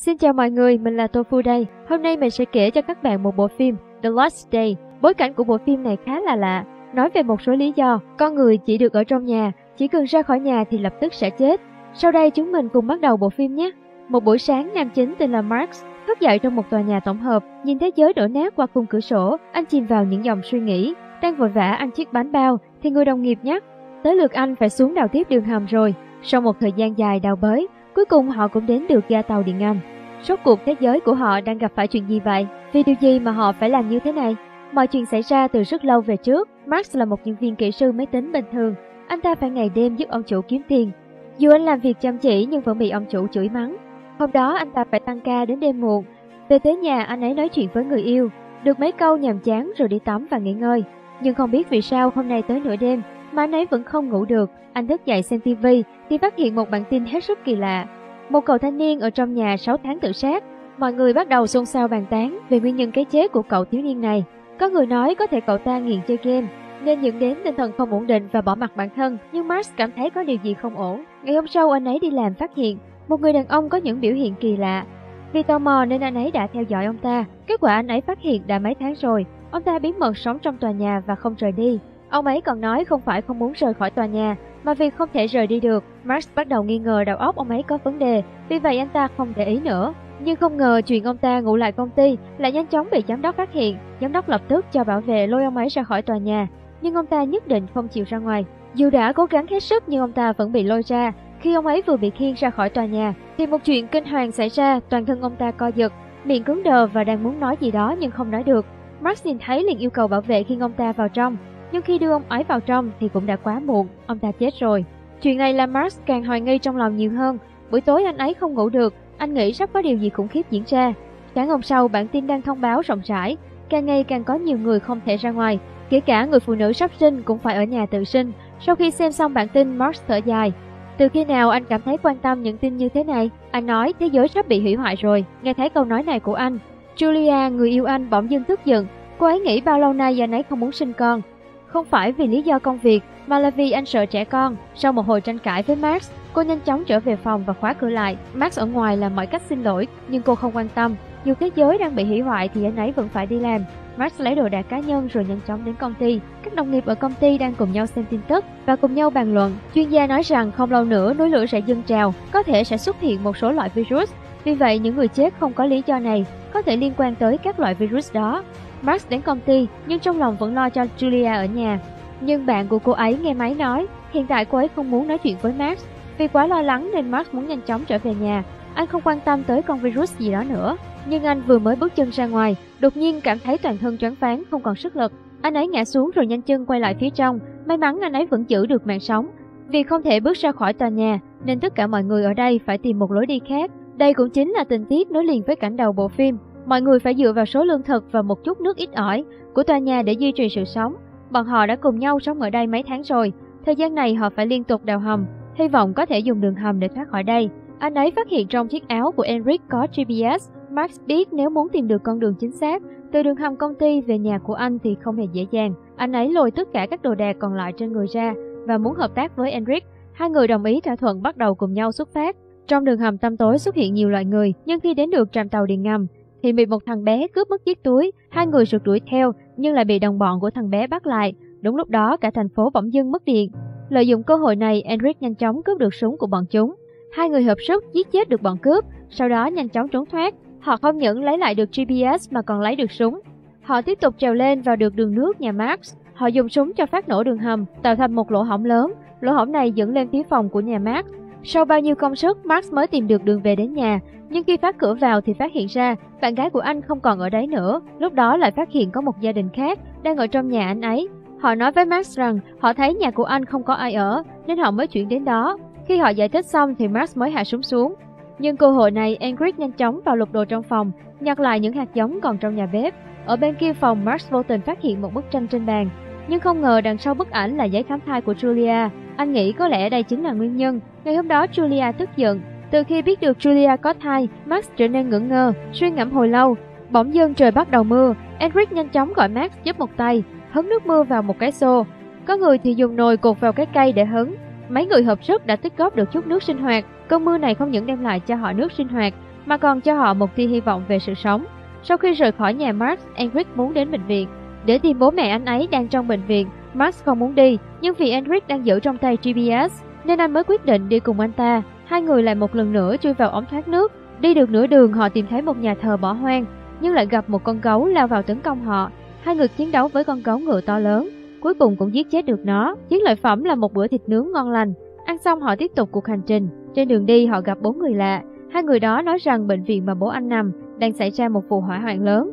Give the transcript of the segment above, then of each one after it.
Xin chào mọi người, mình là Tofu đây. Hôm nay mình sẽ kể cho các bạn một bộ phim The Last Day. Bối cảnh của bộ phim này khá là lạ. Nói về một số lý do, con người chỉ được ở trong nhà, chỉ cần ra khỏi nhà thì lập tức sẽ chết. Sau đây chúng mình cùng bắt đầu bộ phim nhé. Một buổi sáng, nam chính tên là Marx thức dậy trong một tòa nhà tổng hợp, nhìn thế giới đổ nát qua khung cửa sổ, anh chìm vào những dòng suy nghĩ. Đang vội vã ăn chiếc bánh bao thì người đồng nghiệp nhắc, tới lượt anh phải xuống đào tiếp đường hầm rồi. Sau một thời gian dài đào bới, cuối cùng họ cũng đến được ga tàu điện ngầm. Rốt cuộc thế giới của họ đang gặp phải chuyện gì vậy? Vì điều gì mà họ phải làm như thế này? Mọi chuyện xảy ra từ rất lâu về trước. Max là một nhân viên kỹ sư máy tính bình thường. Anh ta phải ngày đêm giúp ông chủ kiếm tiền. Dù anh làm việc chăm chỉ nhưng vẫn bị ông chủ chửi mắng. Hôm đó anh ta phải tăng ca đến đêm muộn. Về tới nhà, anh ấy nói chuyện với người yêu. Được mấy câu nhàm chán rồi đi tắm và nghỉ ngơi. Nhưng không biết vì sao hôm nay tới nửa đêm mà anh ấy vẫn không ngủ được. Anh thức dậy xem tivi thì phát hiện một bản tin hết sức kỳ lạ. Một cậu thanh niên ở trong nhà 6 tháng tự sát. Mọi người bắt đầu xôn xao bàn tán về nguyên nhân cái chết của cậu thiếu niên này. Có người nói có thể cậu ta nghiện chơi game, nên dẫn đến tinh thần không ổn định và bỏ mặt bản thân. Nhưng Mars cảm thấy có điều gì không ổn. Ngày hôm sau anh ấy đi làm phát hiện một người đàn ông có những biểu hiện kỳ lạ. Vì tò mò nên anh ấy đã theo dõi ông ta. Kết quả anh ấy phát hiện đã mấy tháng rồi, ông ta bí mật sống trong tòa nhà và không rời đi. Ông ấy còn nói không phải không muốn rời khỏi tòa nhà, mà vì không thể rời đi được, Max bắt đầu nghi ngờ đầu óc ông ấy có vấn đề, vì vậy anh ta không để ý nữa. Nhưng không ngờ chuyện ông ta ngủ lại công ty lại nhanh chóng bị giám đốc phát hiện. Giám đốc lập tức cho bảo vệ lôi ông ấy ra khỏi tòa nhà, nhưng ông ta nhất định không chịu ra ngoài. Dù đã cố gắng hết sức nhưng ông ta vẫn bị lôi ra. Khi ông ấy vừa bị khiêng ra khỏi tòa nhà, thì một chuyện kinh hoàng xảy ra, toàn thân ông ta co giật, miệng cứng đờ và đang muốn nói gì đó nhưng không nói được. Max nhìn thấy liền yêu cầu bảo vệ khiêng ông ta vào trong, nhưng khi đưa ông ấy vào trong thì cũng đã quá muộn, ông ta chết rồi. Chuyện này làm mars càng hoài nghi trong lòng nhiều hơn. Buổi tối anh ấy không ngủ được, anh nghĩ sắp có điều gì khủng khiếp diễn ra. Sáng hôm sau, bản tin đang thông báo rộng rãi, càng ngày càng có nhiều người không thể ra ngoài, kể cả người phụ nữ sắp sinh cũng phải ở nhà tự sinh. Sau khi xem xong bản tin, mars thở dài. Từ khi nào anh cảm thấy quan tâm những tin như thế này? Anh nói thế giới sắp bị hủy hoại rồi. Nghe thấy câu nói này của anh, Julia, người yêu anh bỗng dưng tức giận. Cô ấy nghĩ bao lâu nay giờ nấy không muốn sinh con, không phải vì lý do công việc, mà là vì anh sợ trẻ con. Sau một hồi tranh cãi với Max, cô nhanh chóng trở về phòng và khóa cửa lại. Max ở ngoài làm mọi cách xin lỗi, nhưng cô không quan tâm. Dù thế giới đang bị hủy hoại thì anh ấy vẫn phải đi làm. Max lấy đồ đạc cá nhân rồi nhanh chóng đến công ty. Các đồng nghiệp ở công ty đang cùng nhau xem tin tức và cùng nhau bàn luận. Chuyên gia nói rằng không lâu nữa núi lửa sẽ dâng trào, có thể sẽ xuất hiện một số loại virus. Vì vậy, những người chết không có lý do này có thể liên quan tới các loại virus đó. Max đến công ty nhưng trong lòng vẫn lo cho Julia ở nhà. Nhưng bạn của cô ấy nghe máy nói, hiện tại cô ấy không muốn nói chuyện với Max. Vì quá lo lắng nên Max muốn nhanh chóng trở về nhà. Anh không quan tâm tới con virus gì đó nữa. Nhưng anh vừa mới bước chân ra ngoài, đột nhiên cảm thấy toàn thân choáng váng, không còn sức lực. Anh ấy ngã xuống rồi nhanh chân quay lại phía trong. May mắn anh ấy vẫn giữ được mạng sống. Vì không thể bước ra khỏi tòa nhà, nên tất cả mọi người ở đây phải tìm một lối đi khác. Đây cũng chính là tình tiết nối liền với cảnh đầu bộ phim. Mọi người phải dựa vào số lương thực và một chút nước ít ỏi của tòa nhà để duy trì sự sống. Bọn họ đã cùng nhau sống ở đây mấy tháng rồi. Thời gian này họ phải liên tục đào hầm, hy vọng có thể dùng đường hầm để thoát khỏi đây. Anh ấy phát hiện trong chiếc áo của Enric có GPS. Max biết nếu muốn tìm được con đường chính xác, từ đường hầm công ty về nhà của anh thì không hề dễ dàng. Anh ấy lôi tất cả các đồ đạc còn lại trên người ra và muốn hợp tác với Enric. Hai người đồng ý thỏa thuận bắt đầu cùng nhau xuất phát. Trong đường hầm tăm tối xuất hiện nhiều loại người, nhưng khi đến được trạm tàu điện ngầm, thì bị một thằng bé cướp mất chiếc túi. Hai người rượt đuổi theo nhưng lại bị đồng bọn của thằng bé bắt lại. Đúng lúc đó cả thành phố bỗng dưng mất điện. Lợi dụng cơ hội này, Enric nhanh chóng cướp được súng của bọn chúng. Hai người hợp sức giết chết được bọn cướp, sau đó nhanh chóng trốn thoát. Họ không những lấy lại được GPS mà còn lấy được súng. Họ tiếp tục trèo lên vào được đường nước nhà Max. Họ dùng súng cho phát nổ đường hầm, tạo thành một lỗ hổng lớn. Lỗ hổng này dẫn lên phía phòng của nhà Max. Sau bao nhiêu công sức, Max mới tìm được đường về đến nhà, nhưng khi phá cửa vào thì phát hiện ra bạn gái của anh không còn ở đấy nữa. Lúc đó lại phát hiện có một gia đình khác đang ở trong nhà anh ấy. Họ nói với Max rằng họ thấy nhà của anh không có ai ở nên họ mới chuyển đến đó. Khi họ giải thích xong thì Max mới hạ súng xuống. Nhưng cơ hội này, Ingrid nhanh chóng vào lục đồ trong phòng, nhặt lại những hạt giống còn trong nhà bếp. Ở bên kia phòng, Max vô tình phát hiện một bức tranh trên bàn. Nhưng không ngờ đằng sau bức ảnh là giấy khám thai của Julia. Anh nghĩ có lẽ đây chính là nguyên nhân. Ngày hôm đó Julia tức giận. Từ khi biết được Julia có thai, Max trở nên ngưỡng ngơ, suy ngẫm hồi lâu. Bỗng dưng trời bắt đầu mưa, Enric nhanh chóng gọi Max giúp một tay, hứng nước mưa vào một cái xô. Có người thì dùng nồi cột vào cái cây để hứng. Mấy người hợp sức đã tích góp được chút nước sinh hoạt. Cơn mưa này không những đem lại cho họ nước sinh hoạt, mà còn cho họ một tia hy vọng về sự sống. Sau khi rời khỏi nhà Max, Enric muốn đến bệnh viện. Để tìm bố mẹ anh ấy đang trong bệnh viện, Max không muốn đi, nhưng vì Enric đang giữ trong tay GPS, nên anh mới quyết định đi cùng anh ta. Hai người lại một lần nữa chui vào ống thoát nước. Đi được nửa đường họ tìm thấy một nhà thờ bỏ hoang, nhưng lại gặp một con gấu lao vào tấn công họ. Hai người chiến đấu với con gấu ngựa to lớn, cuối cùng cũng giết chết được nó. Chiến lợi phẩm là một bữa thịt nướng ngon lành. Ăn xong họ tiếp tục cuộc hành trình. Trên đường đi họ gặp bốn người lạ. Hai người đó nói rằng bệnh viện mà bố anh nằm đang xảy ra một vụ hỏa hoạn lớn.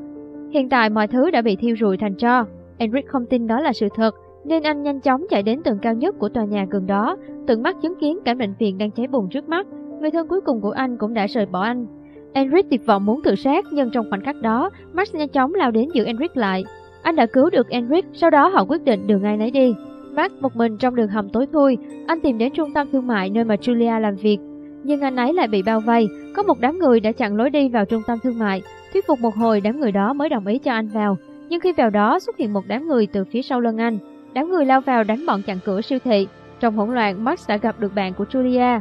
Hiện tại mọi thứ đã bị thiêu rụi thành tro. Enric không tin đó là sự thật, nên anh nhanh chóng chạy đến tầng cao nhất của tòa nhà gần đó, tận mắt chứng kiến cảnh bệnh viện đang cháy bùng trước mắt. Người thân cuối cùng của anh cũng đã rời bỏ anh. Enric tuyệt vọng muốn tự sát, nhưng trong khoảnh khắc đó, Max nhanh chóng lao đến giữ Enric lại. Anh đã cứu được Enric, sau đó họ quyết định đường ai nấy đi. Max một mình trong đường hầm tối thui, anh tìm đến trung tâm thương mại nơi mà Julia làm việc. Nhưng anh ấy lại bị bao vây, có một đám người đã chặn lối đi vào trung tâm thương mại. Thuyết phục một hồi đám người đó mới đồng ý cho anh vào. Nhưng khi vào đó xuất hiện một đám người từ phía sau lưng anh. Đám người lao vào đánh bọn chặn cửa siêu thị. Trong hỗn loạn, Max đã gặp được bạn của Julia.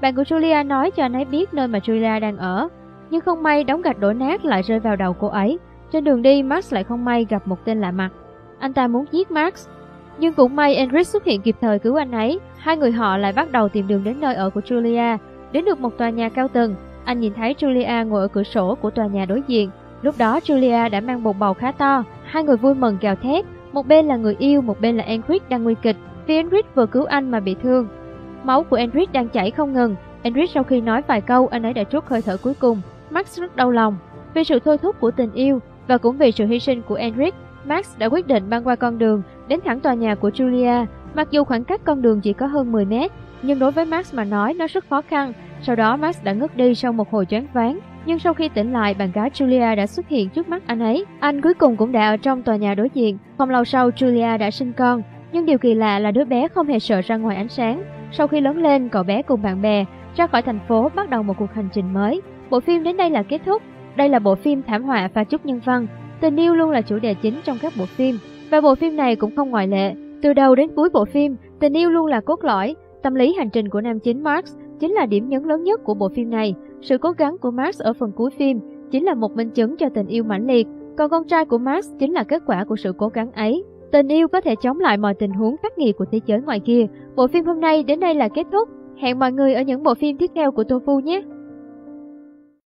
Bạn của Julia nói cho anh ấy biết nơi mà Julia đang ở. Nhưng không may đóng gạch đổ nát lại rơi vào đầu cô ấy. Trên đường đi, Max lại không may gặp một tên lạ mặt. Anh ta muốn giết Max. Nhưng cũng may Enric xuất hiện kịp thời cứu anh ấy. Hai người họ lại bắt đầu tìm đường đến nơi ở của Julia. Đến được một tòa nhà cao tầng, anh nhìn thấy Julia ngồi ở cửa sổ của tòa nhà đối diện. Lúc đó Julia đã mang một bầu khá to. Hai người vui mừng gào thét. Một bên là người yêu, một bên là Enric đang nguy kịch. Vì Enric vừa cứu anh mà bị thương. Máu của Enric đang chảy không ngừng. Enric sau khi nói vài câu, anh ấy đã trút hơi thở cuối cùng. Max rất đau lòng. Vì sự thôi thúc của tình yêu và cũng vì sự hy sinh của Enric, Max đã quyết định băng qua con đường đến thẳng tòa nhà của Julia. Mặc dù khoảng cách con đường chỉ có hơn 10 mét, nhưng đối với Max mà nói nó rất khó khăn. Sau đó Max đã ngất đi sau một hồi choáng váng, nhưng sau khi tỉnh lại bạn gái Julia đã xuất hiện trước mắt anh ấy. Anh cuối cùng cũng đã ở trong tòa nhà đối diện. Không lâu sau Julia đã sinh con, nhưng điều kỳ lạ là đứa bé không hề sợ ra ngoài ánh sáng. Sau khi lớn lên, cậu bé cùng bạn bè ra khỏi thành phố bắt đầu một cuộc hành trình mới. Bộ phim đến đây là kết thúc. Đây là bộ phim thảm họa và chút nhân văn. Tình yêu luôn là chủ đề chính trong các bộ phim, và bộ phim này cũng không ngoại lệ. Từ đầu đến cuối bộ phim, tình yêu luôn là cốt lõi. Tâm lý hành trình của nam chính Marx chính là điểm nhấn lớn nhất của bộ phim này. Sự cố gắng của Max ở phần cuối phim chính là một minh chứng cho tình yêu mãnh liệt, còn con trai của Max chính là kết quả của sự cố gắng ấy. Tình yêu có thể chống lại mọi tình huống khắc nghiệt của thế giới ngoài kia. Bộ phim hôm nay đến đây là kết thúc. Hẹn mọi người ở những bộ phim tiếp theo của Tofu nhé!